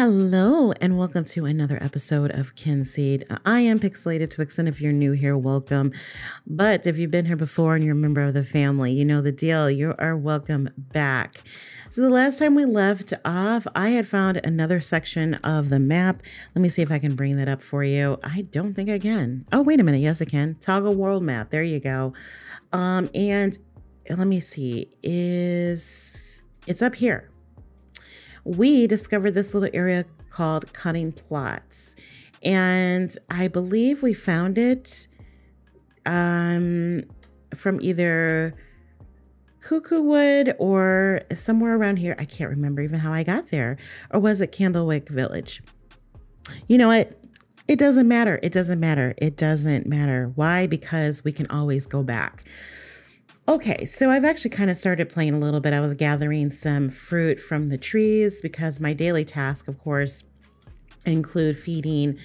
Hello, and welcome to another episode of Kynseed. I am Pixelated Twixen. If you're new here, welcome. But if you've been here before and you're a member of the family, you know the deal. You are welcome back. So, the last time we left off, I had found another section of the map. Let me see if I can bring that up for you. I don't think I can. Oh, wait a minute. Yes, I can. Toggle world map. There you go. Um, and let me see. Is it's up here we discovered this little area called Cutting Plots. And I believe we found it um, from either Cuckoo Wood or somewhere around here. I can't remember even how I got there. Or was it Candlewick Village? You know what? It doesn't matter. It doesn't matter. It doesn't matter. Why? Because we can always go back. Okay, so I've actually kind of started playing a little bit. I was gathering some fruit from the trees because my daily task, of course, include feeding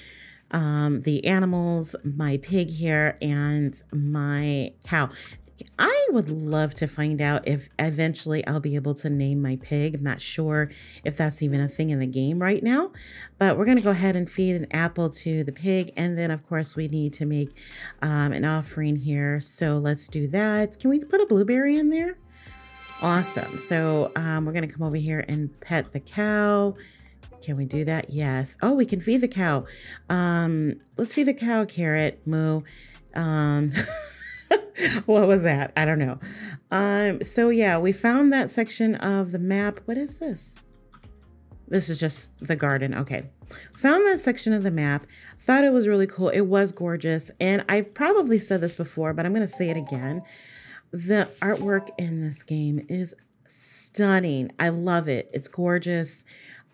um, the animals, my pig here, and my cow. I would love to find out if eventually I'll be able to name my pig. I'm not sure if that's even a thing in the game right now, but we're going to go ahead and feed an apple to the pig. And then, of course, we need to make um, an offering here. So let's do that. Can we put a blueberry in there? Awesome. So um, we're going to come over here and pet the cow. Can we do that? Yes. Oh, we can feed the cow. Um, let's feed the cow carrot, moo. Um, what was that? I don't know. Um, so yeah, we found that section of the map. What is this? This is just the garden. Okay. Found that section of the map. Thought it was really cool. It was gorgeous. And I probably said this before, but I'm going to say it again. The artwork in this game is stunning. I love it. It's gorgeous.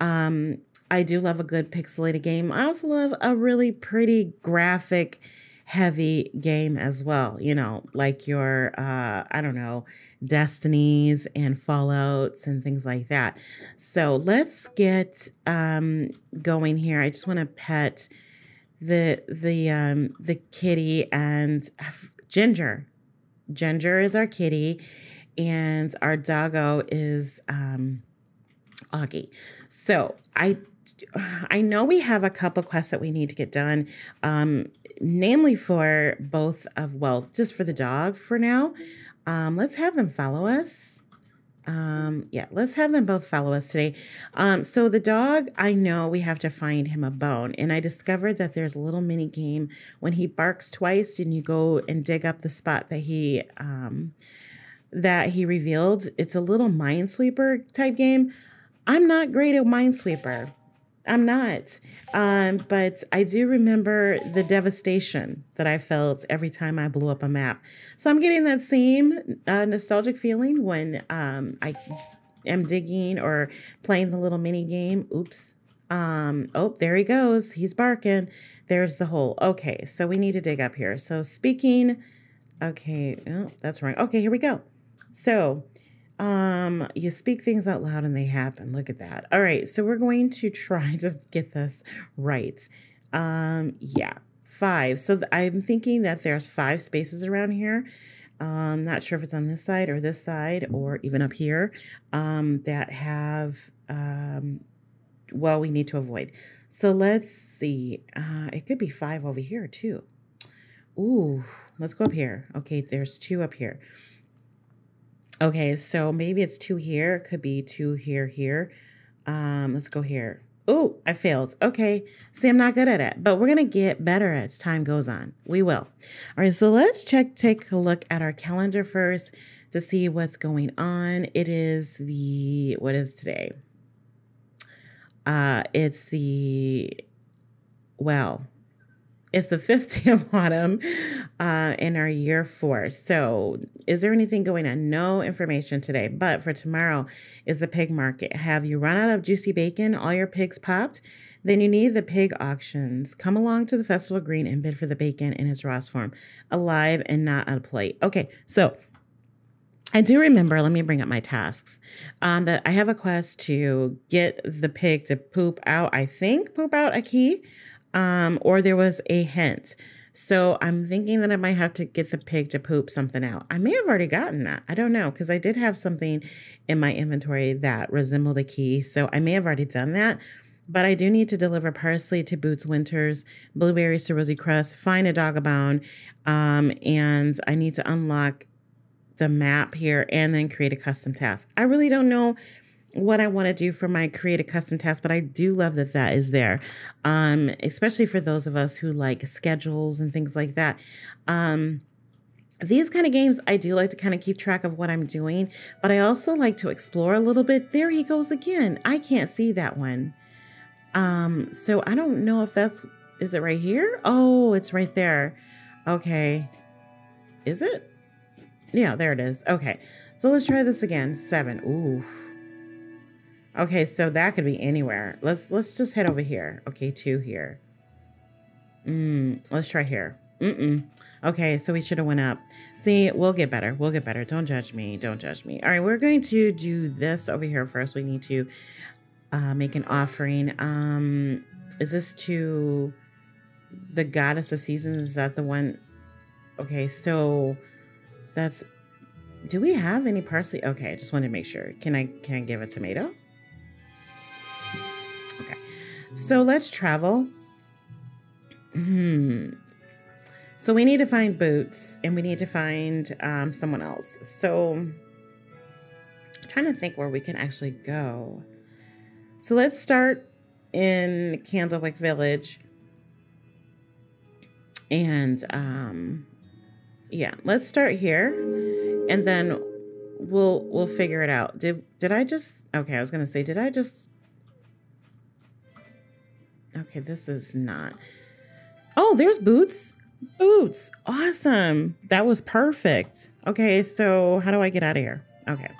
Um, I do love a good pixelated game. I also love a really pretty graphic heavy game as well, you know, like your, uh, I don't know, Destinies and Fallouts and things like that. So let's get um, going here. I just want to pet the, the, um, the kitty and Ginger. Ginger is our kitty and our doggo is um, Auggie. So I I know we have a couple quests that we need to get done. Um, namely for both of, well, just for the dog for now. Um, let's have them follow us. Um, yeah, let's have them both follow us today. Um, so the dog, I know we have to find him a bone, and I discovered that there's a little mini game when he barks twice, and you go and dig up the spot that he um that he revealed. It's a little minesweeper type game. I'm not great at minesweeper. I'm not. Um, but I do remember the devastation that I felt every time I blew up a map. So I'm getting that same uh, nostalgic feeling when um, I am digging or playing the little mini game. Oops. Um, oh, there he goes. He's barking. There's the hole. Okay, so we need to dig up here. So speaking, okay, oh, that's wrong. Okay, here we go. So um, you speak things out loud and they happen. Look at that. All right, so we're going to try to get this right. Um, yeah, five. So th- I'm thinking that there's five spaces around here. Um, not sure if it's on this side or this side or even up here um, that have, um, well, we need to avoid. So let's see. Uh, it could be five over here too. Ooh, let's go up here. Okay, there's two up here. Okay, so maybe it's two here. It could be two here, here. Um, let's go here. Oh, I failed. Okay. See, I'm not good at it, but we're going to get better as time goes on. We will. All right. So let's check, take a look at our calendar first to see what's going on. It is the, what is today? Uh, it's the, well, it's the fifth day of autumn uh, in our year four. So, is there anything going on? No information today. But for tomorrow is the pig market. Have you run out of juicy bacon? All your pigs popped? Then you need the pig auctions. Come along to the Festival Green and bid for the bacon in its rawest form, alive and not on a plate. Okay, so I do remember, let me bring up my tasks, um, that I have a quest to get the pig to poop out, I think, poop out a key um, or there was a hint. So I'm thinking that I might have to get the pig to poop something out. I may have already gotten that. I don't know because I did have something in my inventory that resembled a key. So I may have already done that. But I do need to deliver parsley to Boots Winters, blueberries to Rosie Crust, find a dogabone, um, and I need to unlock the map here and then create a custom task. I really don't know what I want to do for my create a custom task, but I do love that that is there, um, especially for those of us who like schedules and things like that. Um, these kind of games, I do like to kind of keep track of what I'm doing, but I also like to explore a little bit. There he goes again. I can't see that one. Um, so I don't know if that's, is it right here? Oh, it's right there. Okay. Is it? Yeah, there it is. Okay. So let's try this again. Seven. Ooh. Okay, so that could be anywhere. Let's let's just head over here. Okay, two here. Mm, let's try here. Mm-mm. Okay, so we should have went up. See, we'll get better. We'll get better. Don't judge me. Don't judge me. All right, we're going to do this over here first. We need to uh, make an offering. Um, is this to the goddess of seasons? Is that the one? Okay, so that's. Do we have any parsley? Okay, I just want to make sure. Can I can I give a tomato? So let's travel. Hmm. So we need to find Boots and we need to find um, someone else. So I'm trying to think where we can actually go. So let's start in Candlewick Village. And um, yeah, let's start here and then we'll we'll figure it out. Did did I just okay, I was gonna say, did I just Okay, this is not. Oh, there's Boots. Boots. Awesome. That was perfect. Okay, so how do I get out of here? Okay.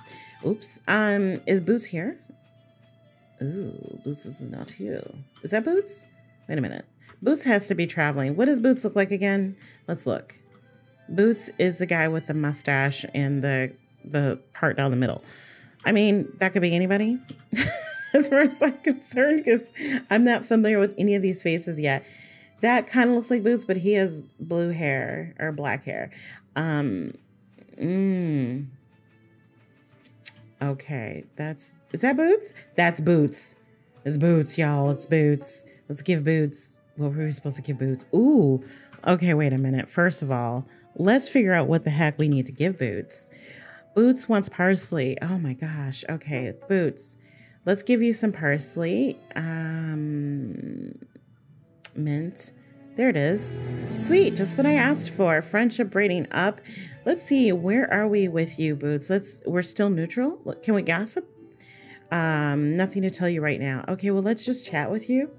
Oops. Um, is Boots here? Ooh, Boots is not here. Is that Boots? Wait a minute. Boots has to be traveling. What does Boots look like again? Let's look. Boots is the guy with the mustache and the the part down the middle. I mean, that could be anybody. as far as I'm concerned, because I'm not familiar with any of these faces yet that kind of looks like Boots, but he has blue hair or black hair. Um, mm. Okay, that's is that Boots? That's Boots. It's Boots, y'all. It's Boots. Let's give Boots. What were we supposed to give Boots? Ooh. Okay, wait a minute. First of all, let's figure out what the heck we need to give Boots. Boots wants parsley. Oh my gosh. Okay, Boots. Let's give you some parsley. Um, mint. There it is. Sweet, just what I asked for. Friendship rating up. Let's see, where are we with you, Boots? Let's we're still neutral. Can we gossip? Um, nothing to tell you right now. Okay, well let's just chat with you.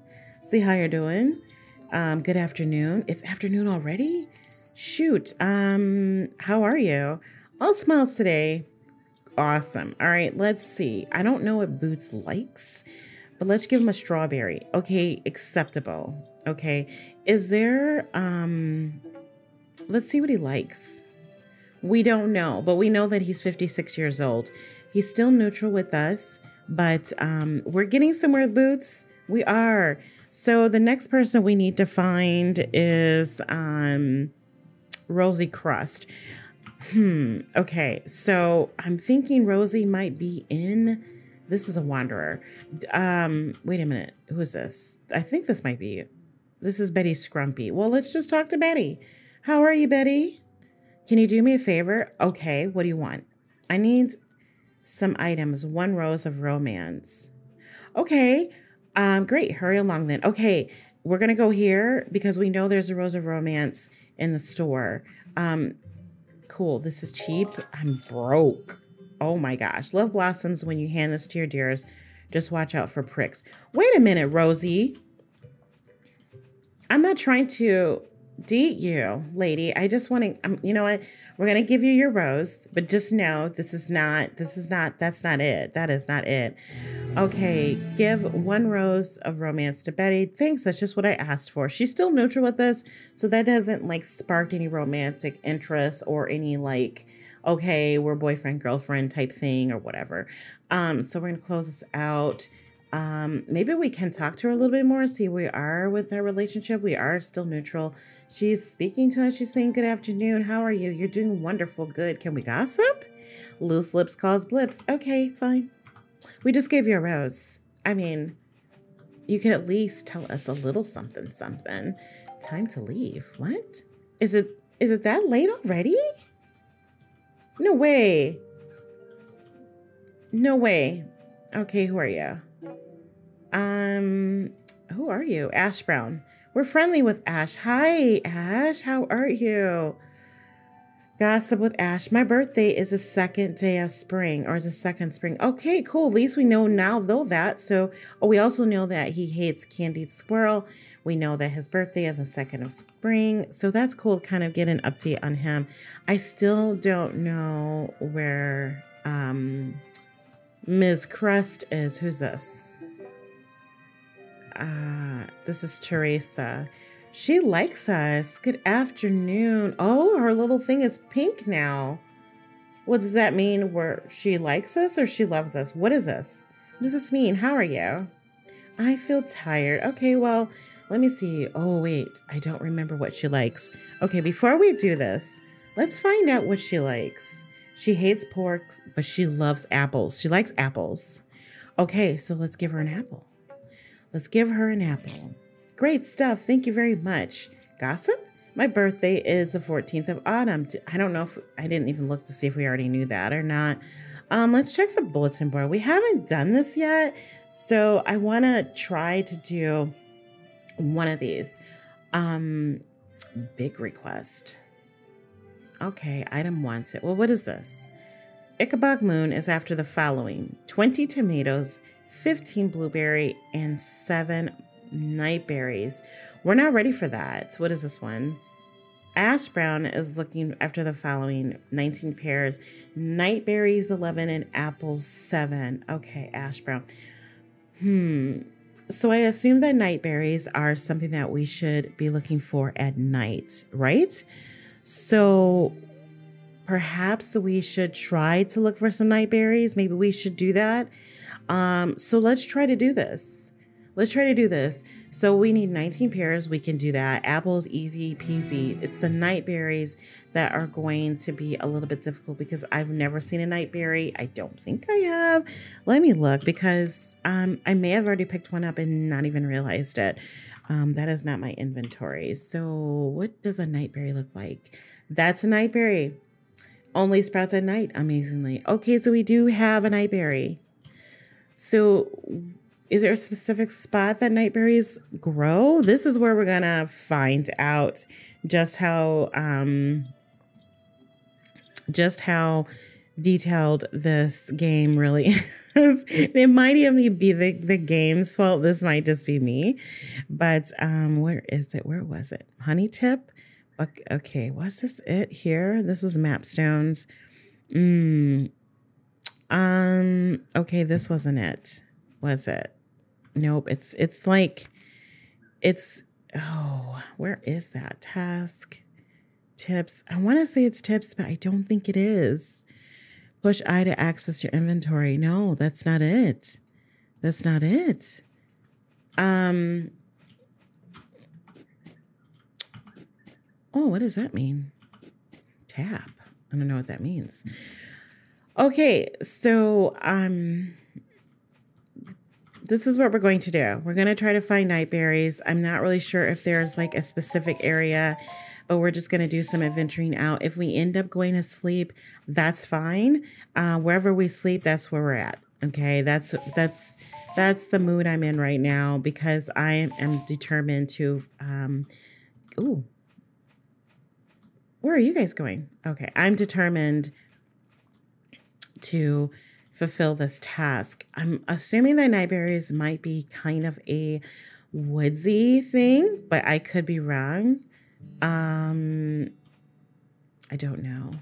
See how you're doing. Um, good afternoon. It's afternoon already? Shoot. Um, how are you? All smiles today. Awesome. All right, let's see. I don't know what Boots likes. But let's give him a strawberry. Okay, acceptable. Okay. Is there um let's see what he likes. We don't know, but we know that he's 56 years old. He's still neutral with us, but um we're getting somewhere with Boots. We are. So the next person we need to find is um Rosie Crust. Hmm. Okay. So I'm thinking Rosie might be in this is a wanderer. Um, wait a minute. Who is this? I think this might be. This is Betty Scrumpy. Well, let's just talk to Betty. How are you, Betty? Can you do me a favor? Okay, what do you want? I need some items, one rose of romance. Okay, um, great. Hurry along then. Okay, we're gonna go here because we know there's a rose of romance in the store. Um, cool. This is cheap. I'm broke. Oh my gosh. Love blossoms when you hand this to your dears. Just watch out for pricks. Wait a minute, Rosie. I'm not trying to date you, lady. I just want to, um, you know what? We're going to give you your rose, but just know this is not, this is not, that's not it. That is not it. Okay, give one rose of romance to Betty. Thanks, that's just what I asked for. She's still neutral with this, so that doesn't like spark any romantic interest or any like, okay, we're boyfriend, girlfriend type thing or whatever. Um, so we're going to close this out. Um, maybe we can talk to her a little bit more, see where we are with our relationship. We are still neutral. She's speaking to us. She's saying, Good afternoon. How are you? You're doing wonderful. Good. Can we gossip? Loose lips cause blips. Okay, fine. We just gave you a rose. I mean, You can at least tell us a little something something. Time to leave. What? Is it is it that late already? No way. No way. Okay, who are you? Um, who are you? Ash Brown. We're friendly with Ash. Hi, Ash. How are you? Gossip with Ash. My birthday is the second day of spring, or is the second spring. Okay, cool. At least we know now, though, that. So, oh, we also know that he hates candied squirrel. We know that his birthday is the second of spring. So that's cool to kind of get an update on him. I still don't know where um, Ms. Crust is. Who's this? Uh, this is Teresa. She likes us. Good afternoon. Oh, her little thing is pink now. What does that mean? Where she likes us or she loves us? What is this? What does this mean? How are you? I feel tired. Okay, well, let me see. Oh, wait. I don't remember what she likes. Okay, before we do this, let's find out what she likes. She hates pork, but she loves apples. She likes apples. Okay, so let's give her an apple. Let's give her an apple. Great stuff. Thank you very much. Gossip? My birthday is the 14th of autumn. I don't know if I didn't even look to see if we already knew that or not. Um, let's check the bulletin board. We haven't done this yet, so I want to try to do one of these. Um, big request. Okay, item wanted. Well, what is this? Ichabod Moon is after the following 20 tomatoes, 15 blueberry, and 7 nightberries. We're not ready for that. What is this one? Ash Brown is looking after the following 19 pears, nightberries 11, and apples 7. Okay, Ash Brown. Hmm. So I assume that nightberries are something that we should be looking for at night, right? So perhaps we should try to look for some nightberries. Maybe we should do that. Um, so let's try to do this. Let's try to do this. So we need 19 pears. We can do that. Apples, easy peasy. It's the night berries that are going to be a little bit difficult because I've never seen a nightberry. I don't think I have. Let me look because um, I may have already picked one up and not even realized it. Um, that is not my inventory. So what does a nightberry look like? That's a nightberry. Only sprouts at night, amazingly. Okay, so we do have a nightberry. So is there a specific spot that nightberries grow? This is where we're gonna find out just how um just how detailed this game really is. it might even be the, the game's fault. This might just be me. But um where is it? Where was it? Honey tip? Okay, was this it here? This was Mapstones. Mm. Um, okay, this wasn't it. Was it? Nope, it's it's like it's oh, where is that task? Tips. I want to say it's tips, but I don't think it is. Push I to access your inventory. No, that's not it. That's not it. Um Oh, what does that mean? Tap. I don't know what that means. Okay, so um this is what we're going to do. We're going to try to find nightberries. I'm not really sure if there's like a specific area, but we're just going to do some adventuring out. If we end up going to sleep, that's fine. Uh, wherever we sleep, that's where we're at. Okay, that's that's that's the mood I'm in right now because I am, determined to. Um, ooh, where are you guys going? Okay, I'm determined to fulfill this task. I'm assuming that nightberries might be kind of a woodsy thing, but I could be wrong. Um, I don't know.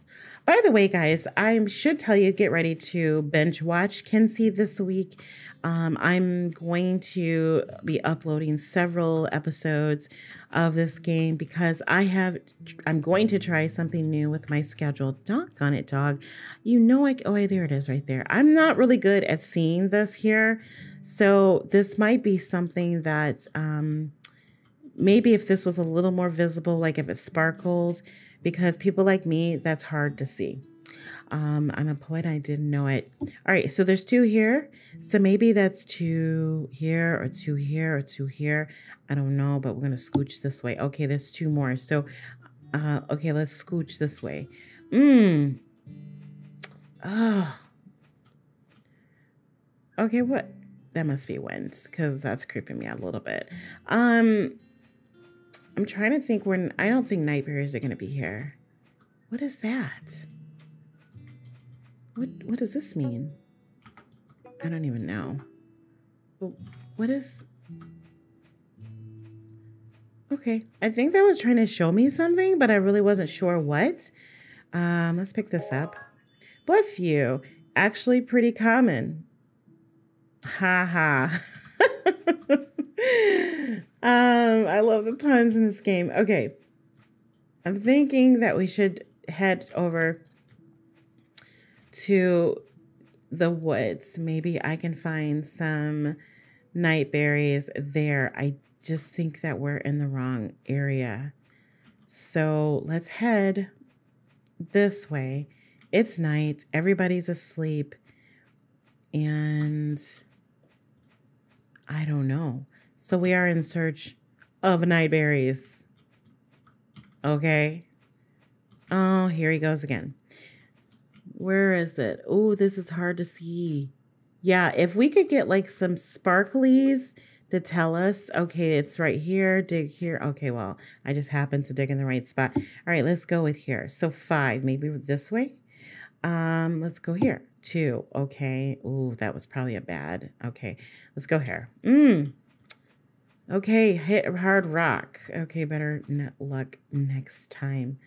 By the way, guys, I should tell you get ready to binge watch Kynseed this week. Um, I'm going to be uploading several episodes of this game because I have. I'm going to try something new with my schedule. Doggone it, dog! You know, I oh, there it is, right there. I'm not really good at seeing this here, so this might be something that um, maybe if this was a little more visible, like if it sparkled because people like me, that's hard to see. Um, I'm a poet. I didn't know it. All right. So there's two here. So maybe that's two here or two here or two here. I don't know, but we're going to scooch this way. Okay. There's two more. So, uh, okay, let's scooch this way. Mmm. Oh. Okay. What? That must be winds because that's creeping me out a little bit. Um, I'm trying to think when I don't think night bears are to be here. What is that? What what does this mean? I don't even know. What is Okay, I think that was trying to show me something, but I really wasn't sure what. Um, let's pick this up. Blood few, actually pretty common. Ha ha. um, I love the puns in this game. Okay. I'm thinking that we should head over to the woods. Maybe I can find some night berries there. I just think that we're in the wrong area. So let's head this way. It's night, everybody's asleep, and I don't know. So we are in search of night berries. Okay. Oh, here he goes again. Where is it? Oh, this is hard to see. Yeah, if we could get like some sparklies to tell us, okay, it's right here, dig here. Okay, well, I just happened to dig in the right spot. All right, let's go with here. So five, maybe this way. Um, let's go here. Two, okay. Ooh, that was probably a bad. Okay, let's go here. Mmm. Okay, hit hard rock. Okay, better luck next time.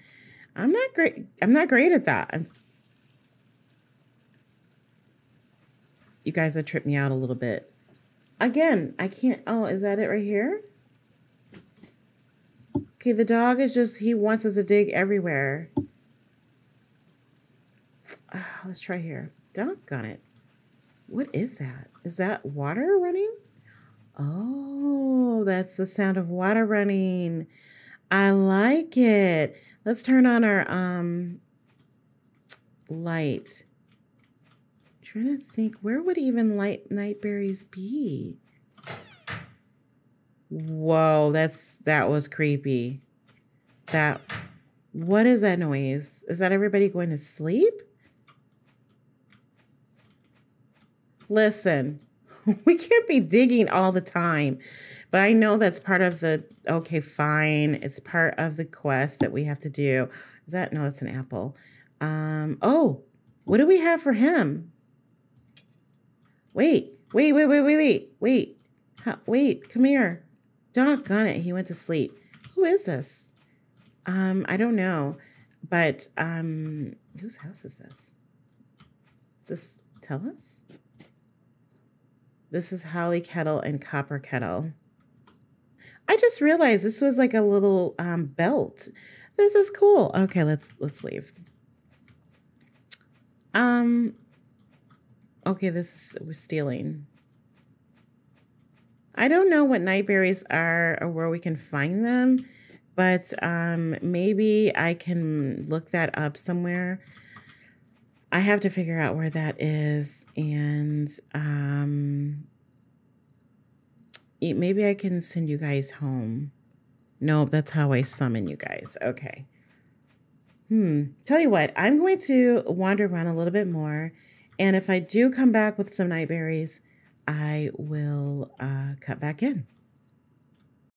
I'm not great. I'm not great at that. I'm, you guys have tripped me out a little bit. Again, I can't. Oh, is that it right here? Okay, the dog is just, he wants us to dig everywhere. Uh, let's try here. Doggone it. What is that? Is that water running? Oh, that's the sound of water running. I like it. Let's turn on our um light. I'm trying to think, where would even light nightberries be? Whoa, that's that was creepy. That what is that noise? Is that everybody going to sleep? Listen, we can't be digging all the time. But I know that's part of the okay, fine. It's part of the quest that we have to do. Is that no, that's an apple. Um, oh, what do we have for him? Wait, wait, wait, wait, wait, wait, wait. Wait, come here. Doggone it, he went to sleep. Who is this? Um, I don't know. But um whose house is this? Does this tell us? This is Holly Kettle and Copper Kettle. I just realized this was like a little um, belt. This is cool. Okay, let's let's leave. Um. Okay, this is stealing. I don't know what nightberries are or where we can find them, but um, maybe I can look that up somewhere. I have to figure out where that is, and um, maybe I can send you guys home. No, that's how I summon you guys. Okay. Hmm. Tell you what, I'm going to wander around a little bit more, and if I do come back with some night berries, I will uh, cut back in.